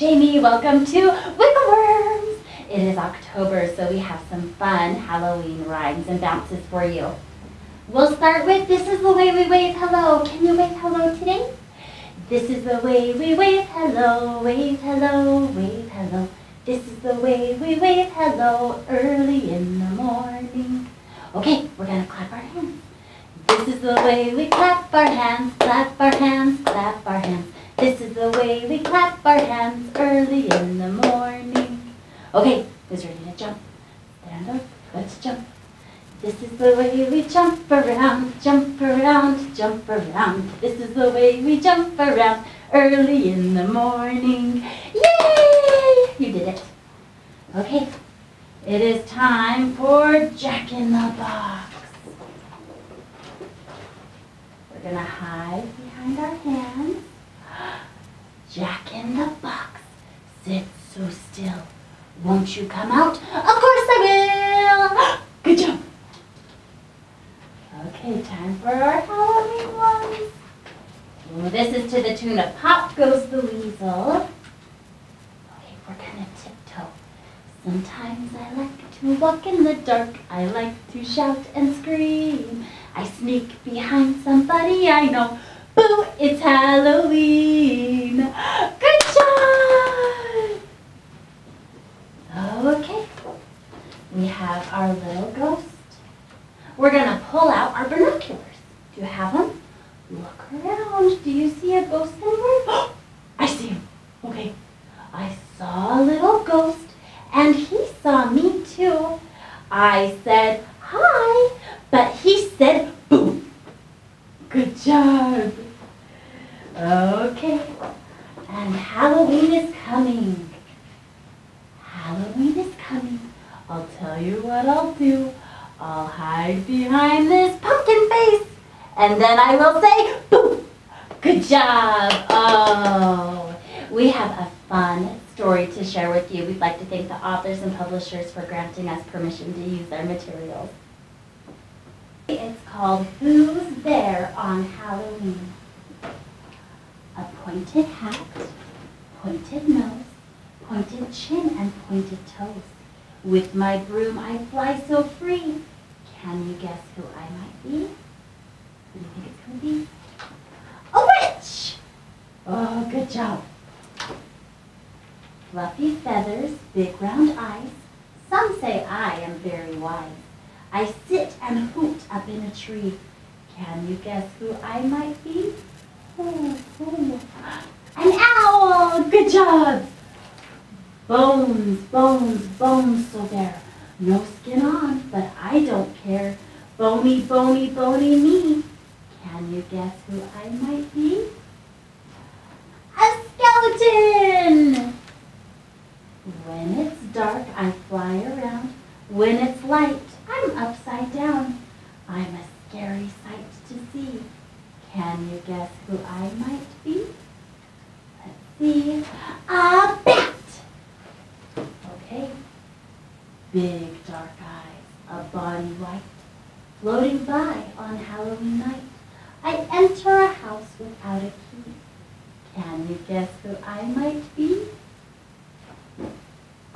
Jamie. Welcome to Wiggle Worms. It is October, so we have some fun Halloween rhymes and bounces for you. We'll start with This is the way we wave hello. Can you wave hello today? This is the way we wave hello, wave hello, wave hello. This is the way we wave hello early in the morning. Okay, we're gonna clap our hands. This is the way we clap our hands, clap our hands, clap our hands. This is the way we clap our hands early in the morning. Okay, who's ready to jump? Stand up, let's jump. This is the way we jump around, jump around, jump around. This is the way we jump around early in the morning. Yay! You did it. Okay, it is time for Jack in the Box. We're gonna hide behind our hands. Jack in the Box, sit so still. Won't you come out? Of course I will! Good job. Okay, time for our Halloween ones. Ooh, this is to the tune of Pop Goes the Weasel. Okay, we're gonna tiptoe. Sometimes I like to walk in the dark. I like to shout and scream. I sneak behind somebody I know. Boo, it's Halloween. Good job! Okay, we have our little ghost. We're gonna pull out our binoculars. Do you have them? Look around. Do you see a ghost anywhere? I see him. Okay. I saw a little ghost and he saw me too. I said hi, but he said boo. Good job. Okay. And Halloween is coming. Halloween is coming. I'll tell you what I'll do. I'll hide behind this pumpkin face, and then I will say, boo! Good job! Oh, we have a fun story to share with you. We'd like to thank the authors and publishers for granting us permission to use their materials. It's called Who's There on Halloween? A pointed hat, pointed nose, pointed chin, and pointed toes. With my broom I fly so free. Can you guess who I might be? Who do you think it's going to be? A witch! Oh, good job. Fluffy feathers, big round eyes. Some say I am very wise. I sit and hoot up in a tree. Can you guess who I might be? Oh, oh. An owl! Good job! Bones, bones, bones, so there. No skin on, but I don't care. Bony, bony, bony me. Can you guess who I might be? A skeleton! When it's dark, I fly around. When it's light, I'm upside down. I'm a scary sight to see. Can you guess who I might be? Let's see. A bat! Okay. Big dark eyes, a body white, floating by on Halloween night. I enter a house without a key. Can you guess who I might be?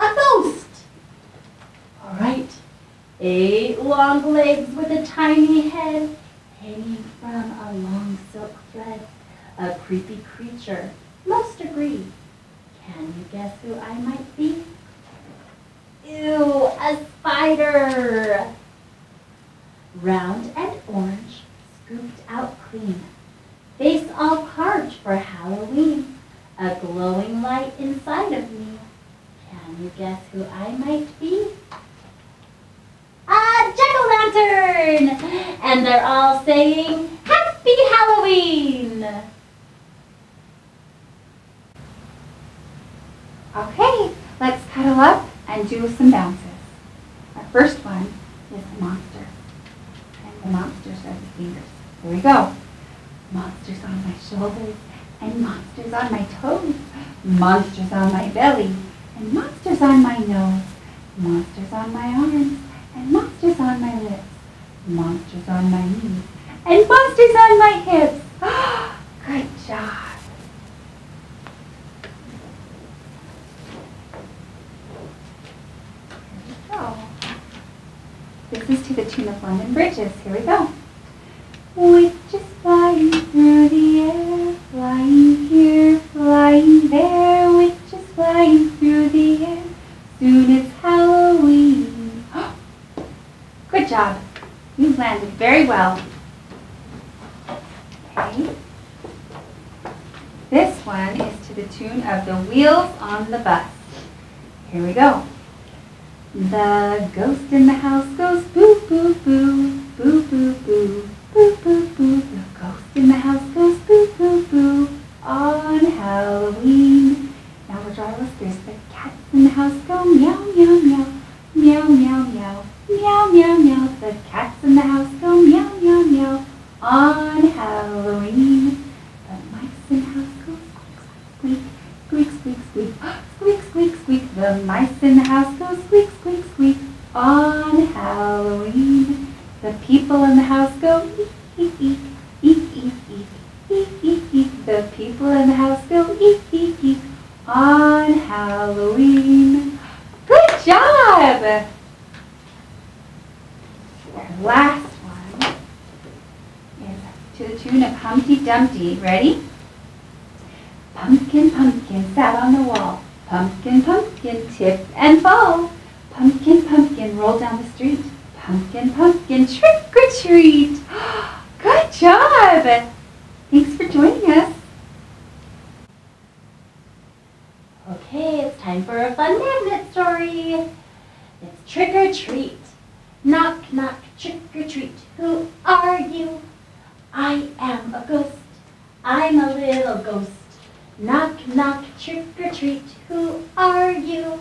A ghost! All right. Eight long legs with a tiny head hanging from a long silk thread. A creepy creature, most agree. Can you guess who I might be? Round and orange, scooped out clean. Face all carved for Halloween. A glowing light inside of me. Can you guess who I might be? A jack-o'-lantern! And they're all saying, Happy Halloween! Okay, let's cuddle up and do some bounces. Our first one is a monster. And the monsters are the fingers. Here we go. Monsters on my shoulders and monsters on my toes. Monsters on my belly and monsters on my nose. Monsters on my arms and monsters on my lips. Monsters on my knees and monsters on my hips. Good job. This is to the tune of London Bridges. Here we go. Witches flying through the air, flying here, flying there, witches flying through the air. Soon it's Halloween. Good job. You landed very well. Okay. This one is to the tune of the wheels on the bus. Here we go. The ghost in the house goes boo boo boo, The people in the house go eek, eek, eek, eek, eek, eek, eek, eek. The people in the house go eek, eek, eek on Halloween. Good job! Our last one is to the tune of Humpty Dumpty. Ready? Pumpkin, pumpkin, sat on the wall. Pumpkin, pumpkin, tip and fall. Pumpkin, pumpkin, roll down the street. Pumpkin, pumpkin trick or treat. Good job! Thanks for joining us. Okay, it's time for a fun magnet story. It's trick or treat. Knock, knock, trick or treat. Who are you? I am a ghost. I'm a little ghost. Knock, knock, trick or treat. Who are you?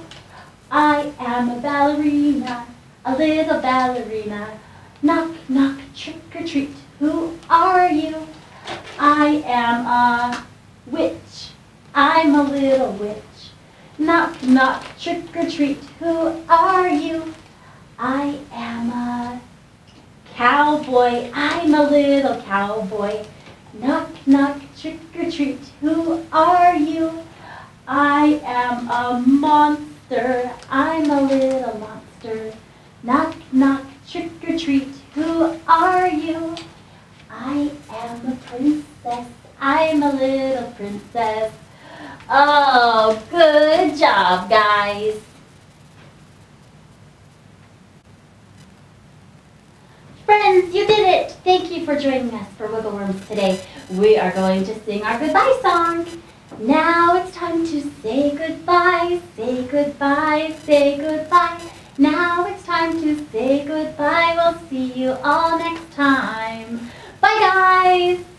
I am a ballerina, a little ballerina. Knock, knock, trick or treat. Who are you? I am a witch. I'm a little witch. Knock, knock, trick or treat. Who are you? I am a cowboy. I'm a little cowboy. Knock, knock, trick or treat. Who are you? I am a monster. I'm a little monster. Knock, knock, trick or treat. Who are you? I am a princess. I'm a little princess. Oh, good job, guys. Friends, you did it! Thank you for joining us for Wiggle Worms today. We are going to sing our goodbye song. Now it's time to say goodbye, say goodbye, say goodbye. Now it's time to say goodbye. We'll see you all next time. Bye, guys!